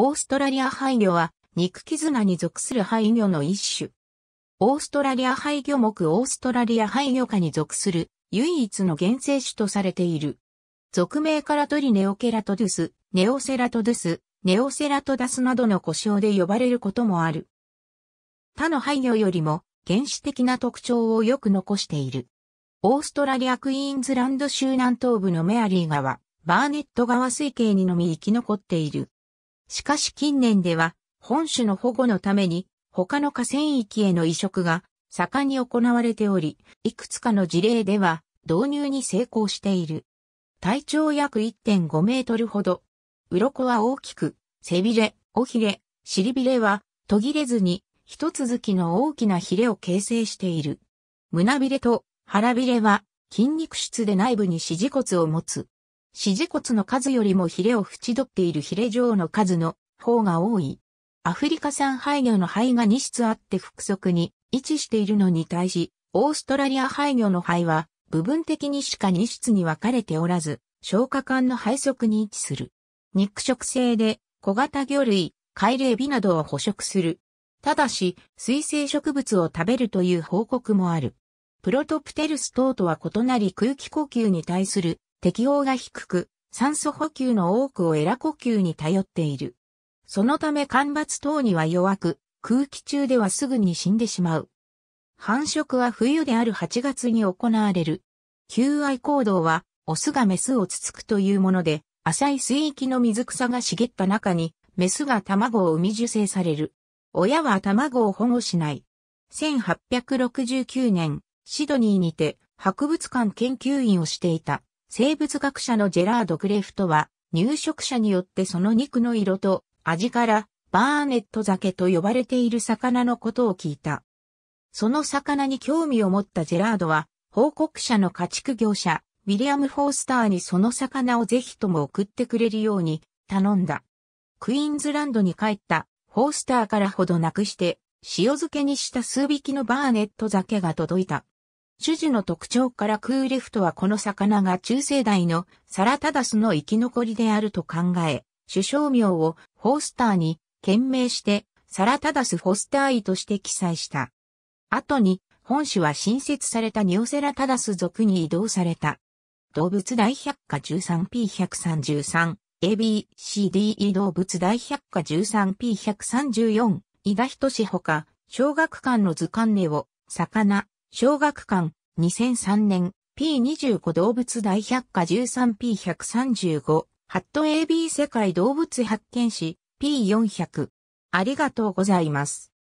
オーストラリアハイ魚は肉絆に属するハイ魚の一種。オーストラリアハイ魚目オーストラリアハイ魚科に属する唯一の原生種とされている。俗名から取りネオケラトドゥス、ネオセラトドゥス、ネオセラトダスなどの呼称で呼ばれることもある。他の廃魚よりも原始的な特徴をよく残している。オーストラリアクイーンズランド州南東部のメアリー川、バーネット川水系にのみ生き残っている。しかし近年では、本種の保護のために、他の河川域への移植が盛んに行われており、いくつかの事例では導入に成功している。体長約1.5メートルほど。鱗は大きく、背びれ、尾ひれ、尻びれは途切れずに一続きの大きなヒレを形成している。胸びれと腹びれは筋肉質で内部に支持骨を持つ。支持骨の数よりもヒレを縁取っているヒレ状の数の方が多い。アフリカ産廃魚の肺が2質あって複足に位置しているのに対し、オーストラリア廃魚の肺は部分的にしか2質に分かれておらず、消化管の肺側に位置する。肉食性で小型魚類、海類ビなどを捕食する。ただし、水生植物を食べるという報告もある。プロトプテルス等とは異なり空気呼吸に対する適応が低く、酸素補給の多くをエラ呼吸に頼っている。そのため干ばつ等には弱く、空気中ではすぐに死んでしまう。繁殖は冬である8月に行われる。求愛行動は、オスがメスをつつくというもので、浅い水域の水草が茂った中に、メスが卵を産み受精される。親は卵を保護しない。1869年、シドニーにて博物館研究員をしていた生物学者のジェラード・クレフトは入植者によってその肉の色と味からバーネット酒と呼ばれている魚のことを聞いた。その魚に興味を持ったジェラードは報告者の家畜業者ウィリアム・フォースターにその魚をぜひとも送ってくれるように頼んだ。クイーンズランドに帰ったフォースターからほどなくして塩漬けにした数匹のバーネット酒が届いた。種樹の特徴からクーレフトはこの魚が中世代のサラタダスの生き残りであると考え、首相名をフォースターに懸命してサラタダス・フォスターイとして記載した。後に本種は新設されたニオセラタダス属に移動された。動物大百科 13P133 ABCDE 動物大百科 13P134 伊田仁志ほか、小学館の図鑑ネオ、魚、小学館、2003年、P25 動物大百科 13P135、ハット AB 世界動物発見誌、P400。ありがとうございます。